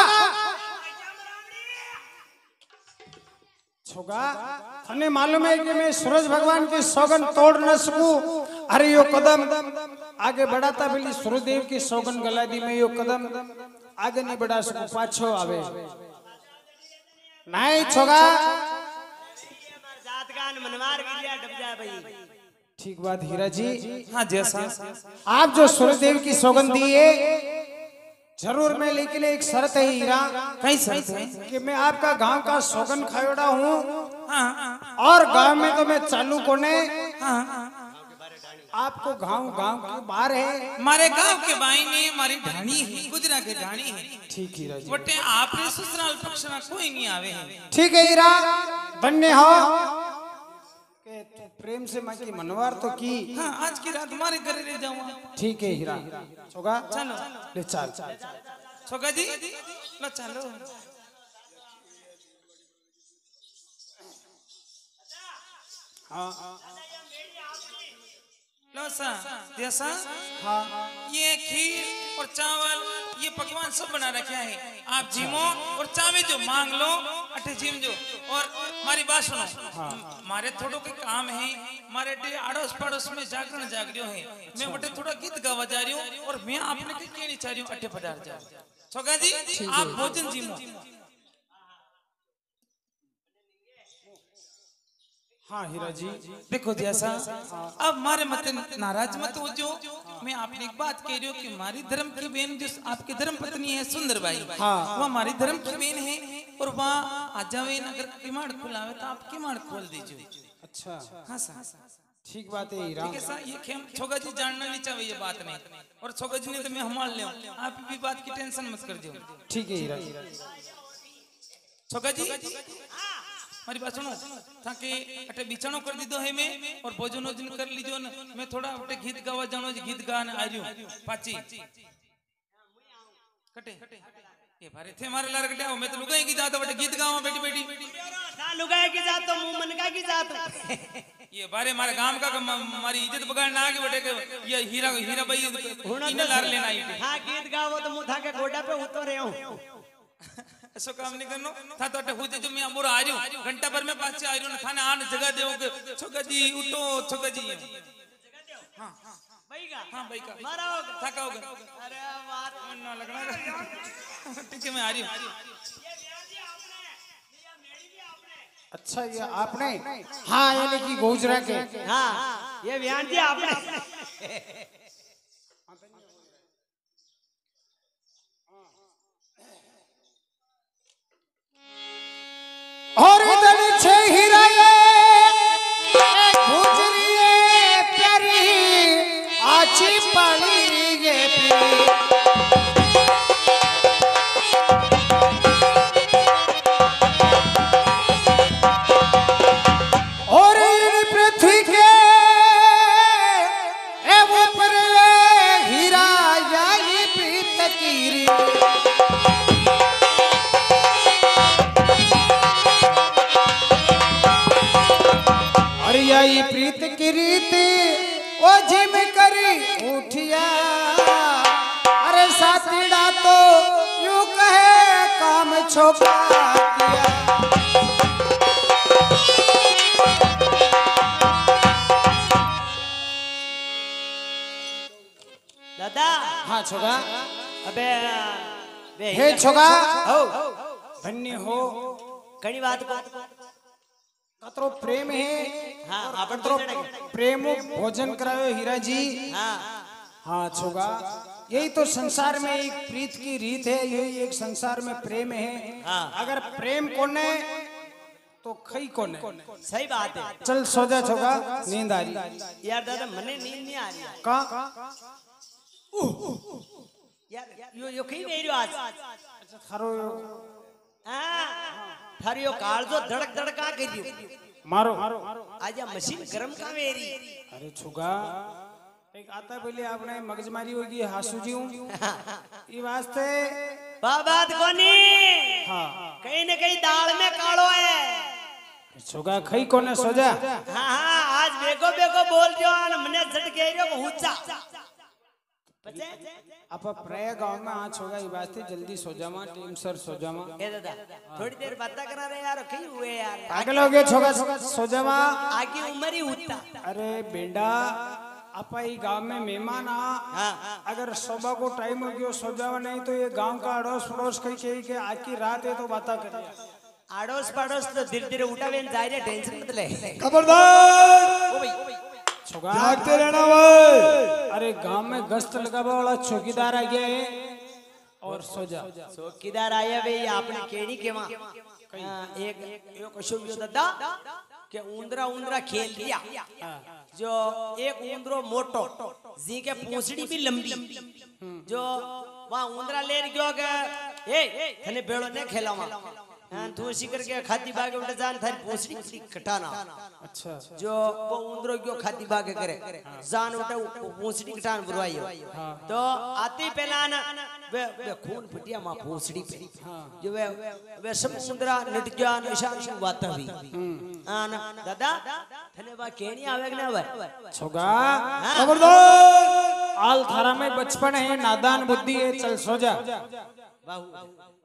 छोगा? तने मालूम है कि मैं सूरज भगवान की सौगंध तोड़ न सकूँ? अरे यो कदम! आगे बढ़ाता बिली सूरज देव की सौगंध गला दी मैं यो कदम। आगे नहीं बढ़ा सकूँ पाछो आवे। नहीं छोगा। ठीक बात हीरा जी हाँ जैसा। आप जो सूरज देव की सौगंध दी है ज़रूर मैं लेकिन एक शर्त है हीरा। कहीं शर्त है? कि मैं आपका गाँव का सौगंध खायोड़ा हूँ। हाँ और गाँव में तो मैं चालू कोने। हाँ। आपको गाँव गाँव के बाहर है। हमारे गाँव के बाई ने हमारी ढाणी है गुजरा के ढाणी है। ठीक हीरा जी बटे आपने ससुराल पक्ष में कोई नहीं आवे है। ठीक है हीरा धन्य हो। प्रेम से माँ की मनवार तो की। हाँ आज की रात हमारे घर ले जाऊँगा ठीक है हीरा। होगा चलो। ले चल। छोका जी लो चलो। लो सा दिया सा ये खीर और चावल ये पकवान सब बना रखे हैं। आप झीमो और चावे जो मांग लो अठे झीम जो। और हमारी बात सुनो। मारे थोड़ो के काम है मारे डे अड़ोस पड़ोस में जागरण जागरियो है। मैं बटे थोड़ा गीत गावा जा रही हूँ और मैं आपने के कहनी चाह रही हूँ अठे पधार जा। छोगा जी आप भोजन झीमो हाँ हीरा जी देखो जैसा अब मारे मत नाराज़ मत हो जो मैं आपने एक बात कह रही हूँ कि हमारी धर्म की बहन जो आपकी धर्म पत्नी है सुंदर बाई वो हमारी धर्म की बहन है और वहाँ आ जावे अगर किमाड़ खुलावे तो आप किमाड़ खोल दीजिए अच्छा। हाँ सर। ठीक बात है हीरा। ठीक है सर। ये खेम छोगा जी जानना नहीं चाहिए ये बात नहीं। और छोगा जी ने तो मैं हमार ले आप भी बात की टेंशन मत कर दो ठीक है हीरा छोगा जी? મારી વાત સુનો તાકે અટે બિછાણો કરી દીધો હે મેં और भोजन वोजन कर लीजो ने मैं थोड़ा अटे गीत गावा जानो जी गीत गाने आ रही पाची कटे ये भारे थे मारे लार कटे मैं तो लुगाई की जात बटे गीत गावा बेटी बेटी ना लुगाए की जात तो मुंह मनका की जात ये बारे मारे गांव का म- मारी इज्जत बगाड़ना आगे बटे के ये हीरा हीरा भाई इन्हें लार लेना आई हाँ गीत गावो तो मुंह था के गोडा पे उतर रहे हूँ ऐसा काम नहीं करनो। था तो हुजे जो मैं अमोर आ रही हूँ घंटा भर में पास से आ रही हूँ खाना आने जगह दे के। छोका जी उठो छोका जी। भाई का हाँ भाई का मारा होगा। थका होगा? अरे मार। ना लगना। ठीक है मैं आ रही हूँ अच्छा ये आपने? हाँ यानी कि गोजरा के। हाँ ये बयान दिया आपने। (laughs) (laughs) हाँ छोगा। अबे बे हे छोगा। हो। धन्य हो। घणी बात को कतरो प्रेम है हाँ अपन तो प्रेम भोजन करावे हीरा जी। हाँ। हाँ छोगा। यही तो संसार में एक प्रीत की रीत है यही एक संसार में प्रेम है। हाँ। अगर प्रेम कोने तो खई कोने। सही बात है। चल सो जा छोगा नींद आ रही। यार दादा मने नींद नहीं आ रही। का? यार यो यो कहीं नहीं रहो आज। थारो हाँ थारी यो काल जो धड़क धड़का कर। रही मारो। आजा मशीन गरम का मेरी अरे छुगा एक आता पहले आपने मगजमारी होगी हासू जी हूँ। (laughs) ये वास्ते बाबात कोनी? हाँ। कहीं न कहीं दाल में कालो है। छुगा खई कोने सो जा हाँ हाँ आज बेगो बेगो बोल जो और मने झटके रहो हुच्चा। पचे आप प्रया गाँव में हाँ छोगा ये वास्ते जल्दी सो जामा टीम सर सो जामा ए दादा थोड़ी देर बात करा रहे यार कहीं हुए यार। पागल हो गए छोगा छोगा सो जामा आगे उम्र ही उठता अरे बेंडा ये गाँव में मेहमान आ हाँ अगर सुबह को टाइम हो गया सो जावा नहीं तो ये गाँव का अड़ोस पड़ोस कहीं कही के आज की रात है तो बाता करिए। आड़ोस पड़ोस तो धीरे धीरे उठा वेन जा रहे टेंशन मत ले। खबरदार! ओ भाई छोगा। जागते रहना भाई। अरे गाँव में गश्त लगावा वाला चौकीदार आ गया है और सो जा चौकीदार आया भाई आपने केड़ी के वहाँ हाँ, एक एक अशोक दादा। के उंदरा उंदरा खेल लिया जो एक उंदरो मोटो जी के पूछड़ी भी लंबी। जो वहाँ उंदरा ले गयो के, ए थने बेड़ो ने खेला हाँ, तू सी करके खाती बागे उठे जान थारी पोसड़ी। की कटाना। अच्छा। जो वो उंदरो क्यों खाती बागे करे? जान उठे पोसड़ी कटान बुरवाई हो। तो आते ही पहला ना वे वे खून फटिया माँ पोसड़ी पे। जो वे वे समुद्रा नट गया निशान की बात हुई। हाँ ना दादा थने बा केनी आवे ना आवे? छोगा खबरदार आल थारा में बचपन है नादान बुद्धि है चल सो जा। बाहू।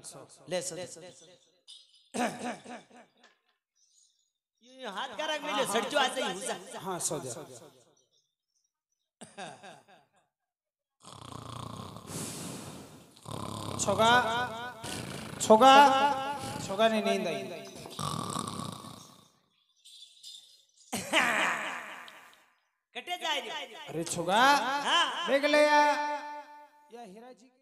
चल सो ये हाथ का रख मिले सड़चो आते ही हुसा हाँ सो जा छोगा छोगा छोगा ने नींद आई कटे जाए अरे छोगा हाँ। देख ले या या हीरा जी